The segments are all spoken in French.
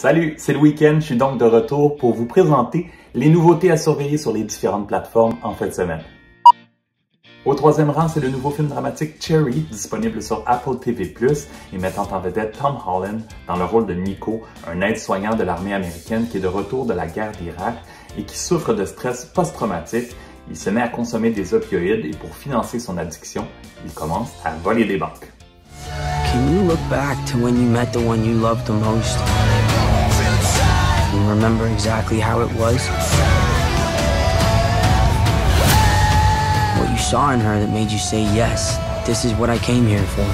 Salut, c'est le week-end, je suis donc de retour pour vous présenter les nouveautés à surveiller sur les différentes plateformes en fin de semaine. Au troisième rang, c'est le nouveau film dramatique Cherry, disponible sur Apple TV+, et mettant en vedette Tom Holland dans le rôle de Nico, un aide-soignant de l'armée américaine qui est de retour de la guerre d'Irak et qui souffre de stress post-traumatique. Il se met à consommer des opioïdes et pour financer son addiction, il commence à voler des banques. Can you look back to when you met the one you loved the most? You remember exactly how it was? What you saw in her that made you say, yes, this is what I came here for.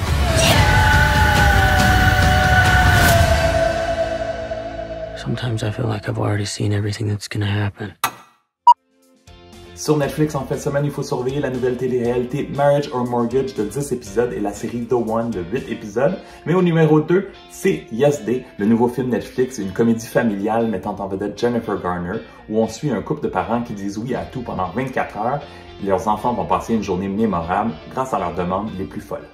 Sometimes I feel like I've already seen everything that's gonna happen. Sur Netflix, en fin de semaine, il faut surveiller la nouvelle télé-réalité Marriage or Mortgage de 10 épisodes et la série The One de 8 épisodes. Mais au numéro 2, c'est Yes Day, le nouveau film Netflix, une comédie familiale mettant en vedette Jennifer Garner, où on suit un couple de parents qui disent oui à tout pendant 24 heures. Leurs enfants vont passer une journée mémorable grâce à leurs demandes les plus folles.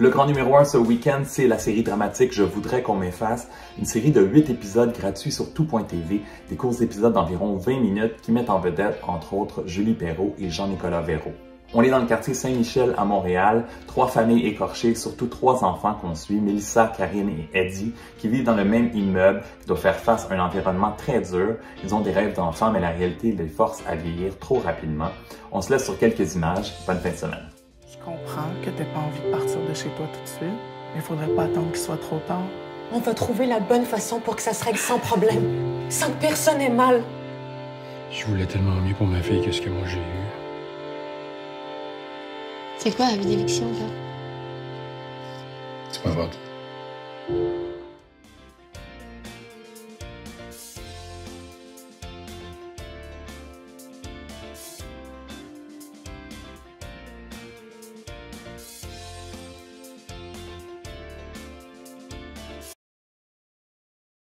Le grand numéro 1 ce week-end, c'est la série dramatique Je voudrais qu'on m'efface, une série de 8 épisodes gratuits sur tout.tv, des courts épisodes d'environ 20 minutes qui mettent en vedette, entre autres, Julie Perrault et Jean-Nicolas Vérault. On est dans le quartier Saint-Michel à Montréal, trois familles écorchées, surtout trois enfants qu'on suit, Melissa, Karine et Eddie, qui vivent dans le même immeuble, qui doivent faire face à un environnement très dur. Ils ont des rêves d'enfants, mais la réalité les force à vieillir trop rapidement. On se laisse sur quelques images. Bonne fin de semaine. Je comprends que t'aies pas envie de partir de chez toi tout de suite, mais faudrait pas attendre qu'il soit trop tard. On va trouver la bonne façon pour que ça se règle sans problème, sans que personne ait mal. Je voulais tellement mieux pour ma fille que ce que moi j'ai eu. C'est quoi la vie d'éviction, là C'est pas votre.